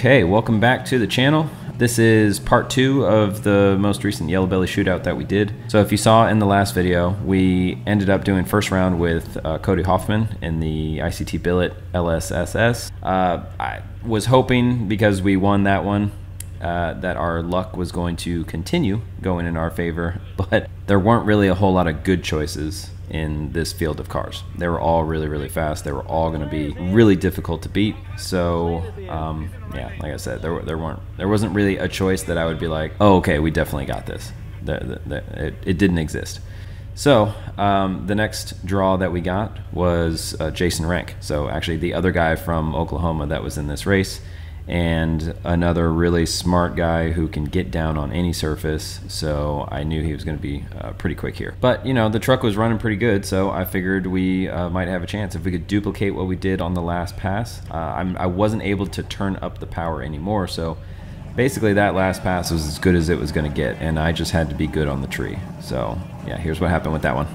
Okay, welcome back to the channel. This is part two of the most recent Yellow Belly shootout that we did. So if you saw in the last video, we ended up doing first round with uh, Cody Hoffman in the ICT Billet LSSS. Uh, I was hoping because we won that one uh, that our luck was going to continue going in our favor, but there weren't really a whole lot of good choices in this field of cars. They were all really, really fast. They were all going to be really difficult to beat. So, um, yeah, like I said, there, there weren't there wasn't really a choice that I would be like, oh, okay, we definitely got this. The, the, the, it, it didn't exist. So um, the next draw that we got was uh, Jason Rank. So actually, the other guy from Oklahoma that was in this race and another really smart guy who can get down on any surface. So I knew he was going to be uh, pretty quick here. But you know, the truck was running pretty good, so I figured we uh, might have a chance if we could duplicate what we did on the last pass. Uh, I wasn't able to turn up the power anymore, so basically that last pass was as good as it was going to get, and I just had to be good on the tree. So yeah, here's what happened with that one.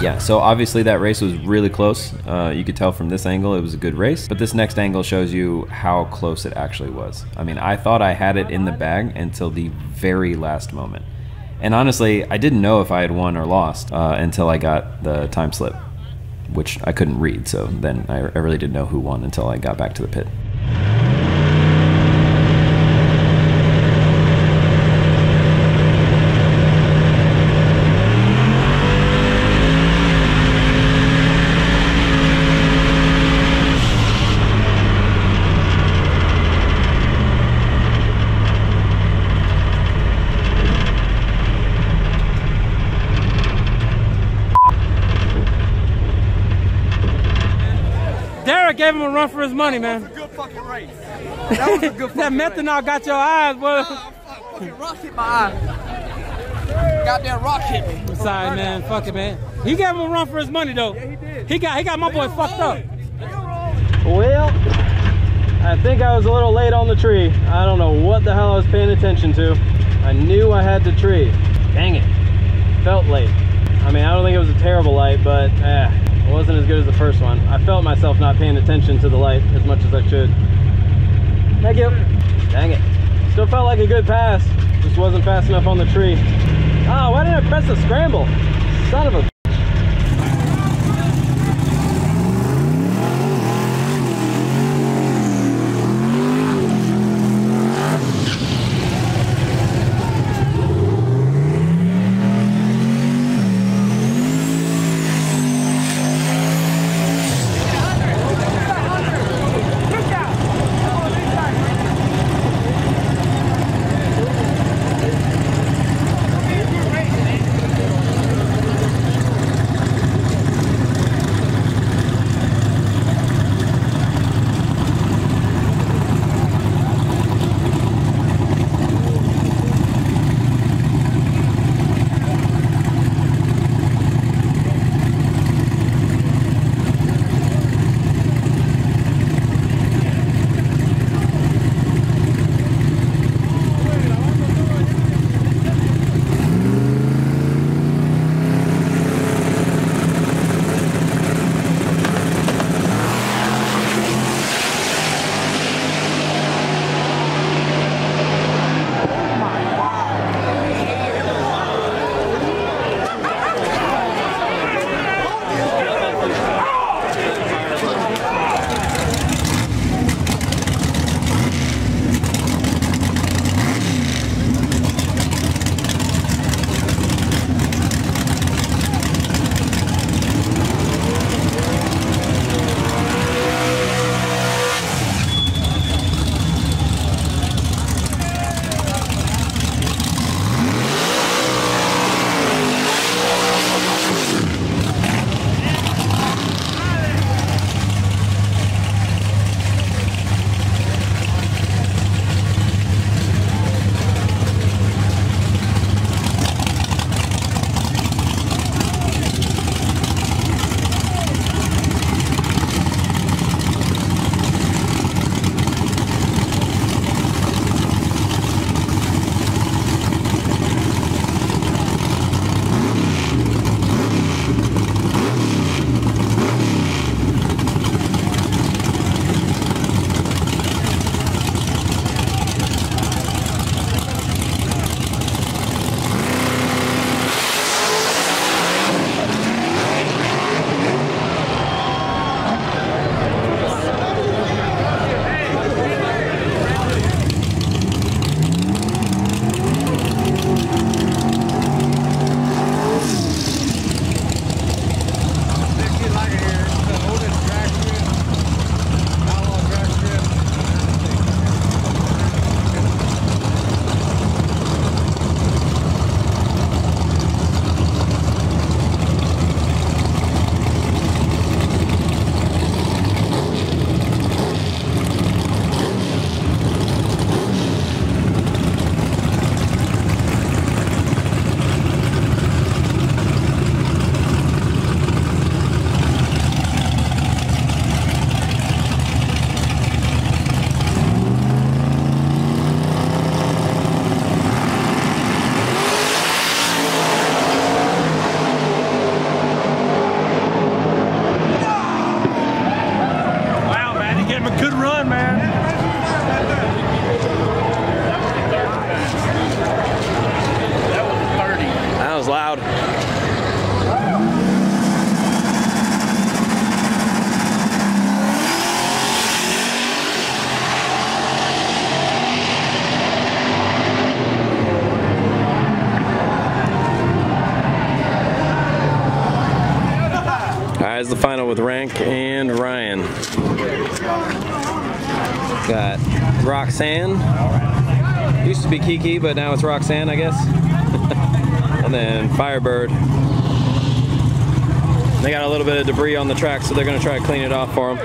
Yeah, so obviously that race was really close. Uh, you could tell from this angle it was a good race, but this next angle shows you how close it actually was. I mean, I thought I had it in the bag until the very last moment. And honestly, I didn't know if I had won or lost uh, until I got the time slip, which I couldn't read. So then I, I really didn't know who won until I got back to the pit. Derek gave him a run for his money, man. That was a good fucking race. That was a good that fucking race. methanol got your eyes, boy. Fuck, fucking rock hit my eye. Goddamn rock hit me. Sorry, man. Fuck it, man. He gave him a run for his money, though. Yeah, he did. He got he got my boy fucked up. Well, I think I was a little late on the tree. I don't know what the hell I was paying attention to. I knew I had the tree. Dang it. Felt late. I mean, I don't think it was a terrible light, but eh, it wasn't as good as the first one. I felt myself not paying attention to the light as much as I should. Thank you. Dang it. Still felt like a good pass. Just wasn't fast enough on the tree. Ah, why didn't I press the scramble? Son of a The final with Rank and Ryan. Got Roxanne. Used to be Kiki, but now it's Roxanne, I guess. and then Firebird. They got a little bit of debris on the track, so they're gonna try to clean it off for them.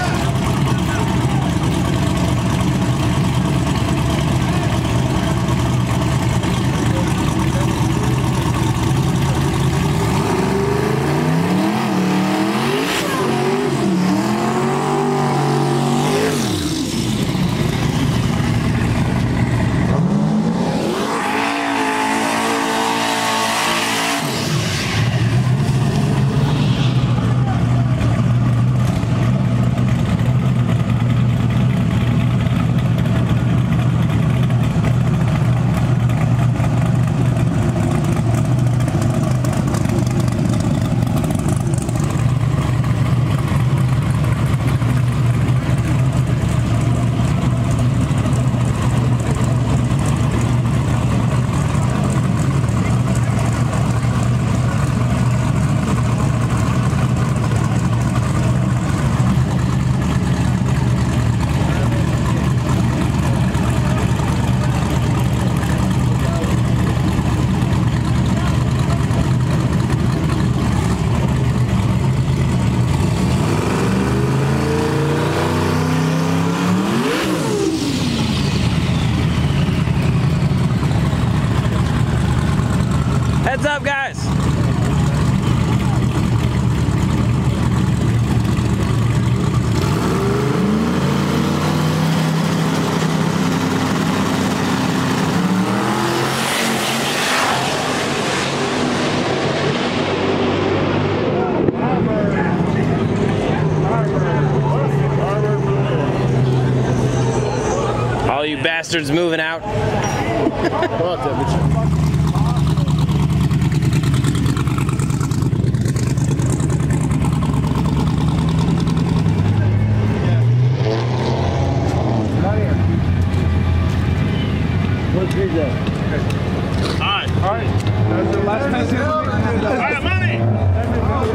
bastards moving out.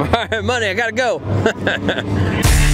All right, money, I gotta go.